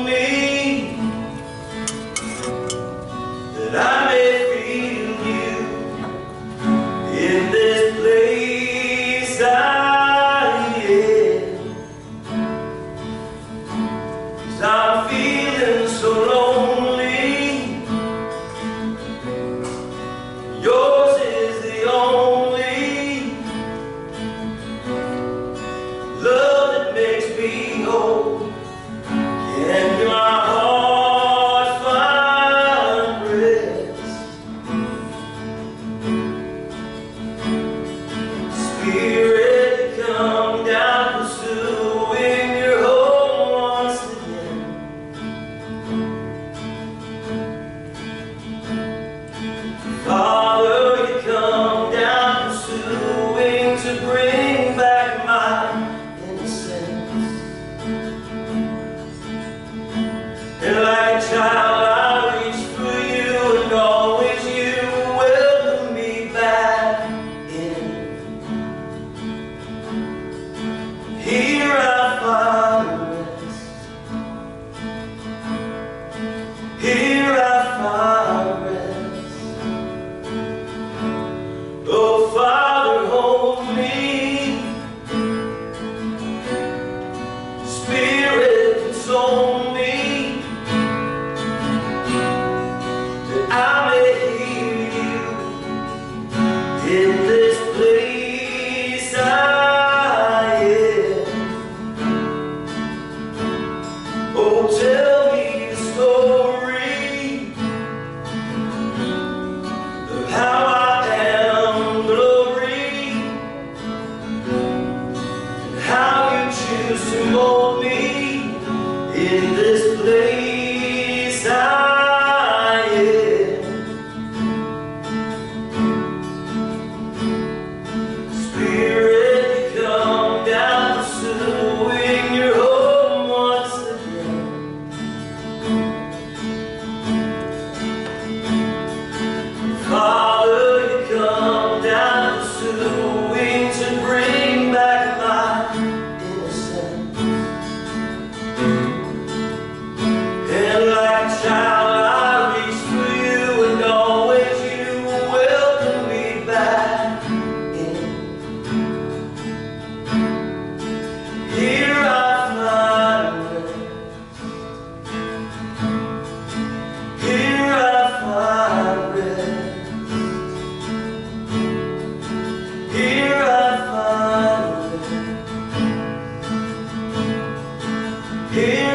me Spirit. Hotel. 가. Here